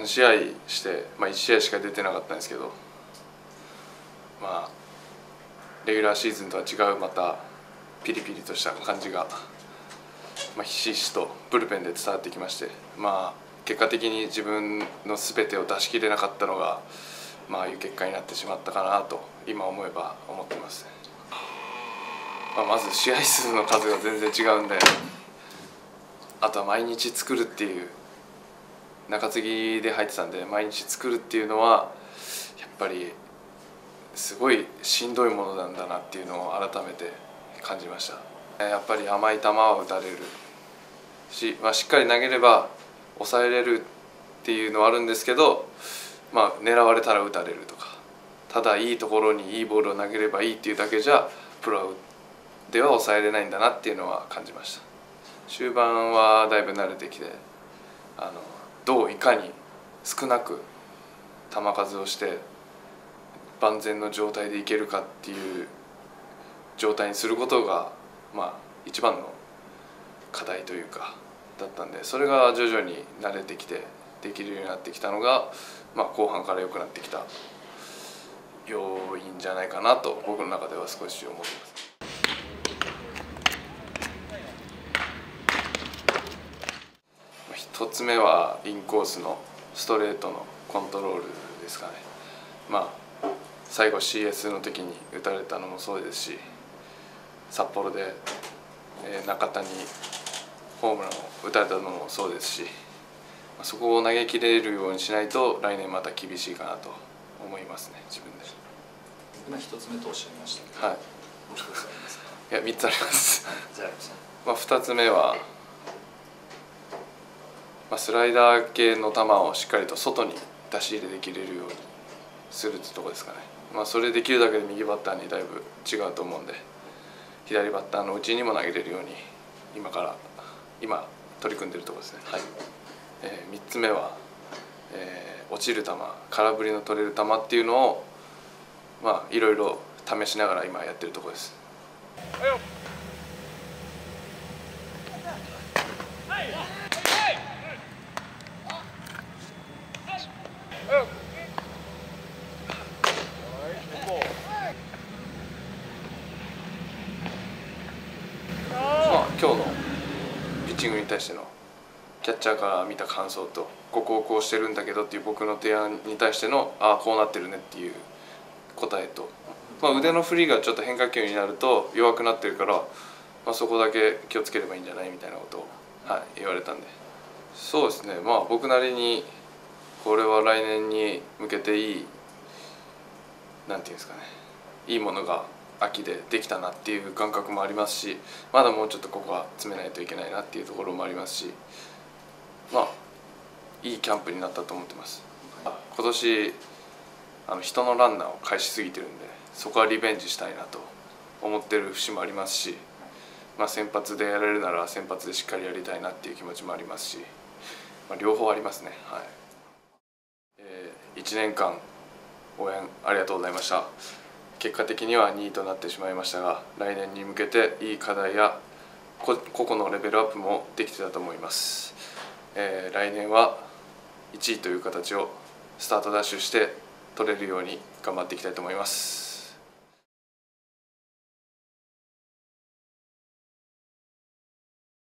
3試合して、まあ、1試合しか出てなかったんですけど、まあ、レギュラーシーズンとは違うまたピリピリとした感じが、まあ、ひしひしとブルペンで伝わってきましてまあ結果的に自分の全てを出し切れなかったのが、まああいう結果になってしまったかなと今思えば思ってます、まあ、まず試合数の数が全然違うんであとは毎日作るっていう中継ぎで入ってたんで毎日作るっていうのはやっぱりすごいしんどいものなんだなっていうのを改めて感じました。やっぱり甘い球は打たれるし、まあ、しっかり投げれば抑えれるっていうのはあるんですけど、まあ、狙われたら打たれるとかただいいところにいいボールを投げればいいっていうだけじゃプロでは抑えれないんだなっていうのは感じました。終盤はだいぶ慣れてきてあのどういかに少なく球数をして万全の状態でいけるかっていう状態にすることがまあ一番の課題というかだったんでそれが徐々に慣れてきてできるようになってきたのが、まあ、後半から良くなってきた要因じゃないかなと僕の中では少し思ってます。1つ目はインコースのストレートのコントロールですかねまあ最後 CS の時に打たれたのもそうですし札幌で中田にホームランを打たれたのもそうですしそこを投げ切れるようにしないと来年また厳しいかなと思いますね自分で。今一つ目とおっしゃい。ましたはいいや三つあります。まあ二つ目はまあ、スライダー系の球をしっかりと外に出し入れできれるようにするってとこですかね、まあ、それできるだけで右バッターにだいぶ違うと思うんで左バッターのうちにも投げれるように今から今取り組んでるところですね、はい。えー、3つ目は、えー、落ちる球空振りの取れる球っていうのをまあいろいろ試しながら今やってるとこです。今日のピッチングに対してのキャッチャーから見た感想とここをこうしてるんだけどっていう僕の提案に対してのああこうなってるねっていう答えと、まあ、腕の振りがちょっと変化球になると弱くなってるから、まあ、そこだけ気をつければいいんじゃないみたいなことを、はい、言われたんで。そうですね。まあ僕なりにこれは来年に向けていいなんていうんですかねいいものが秋でできたなっていう感覚もありますしまだもうちょっとここは詰めないといけないなっていうところもありますしまあいいキャンプになったと思ってます。今年あの人のランナーを返しすぎてるんでそこはリベンジしたいなと思ってる節もありますし、まあ、先発でやれるなら先発でしっかりやりたいなっていう気持ちもありますし、まあ、両方ありますね。はい、えー、1年間応援ありがとうございました結果的には2位となってしまいましたが来年に向けていい課題や個々のレベルアップもできてたと思います、えー、来年は1位という形をスタートダッシュして取れるように頑張っていきたいと思います。